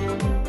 Bye.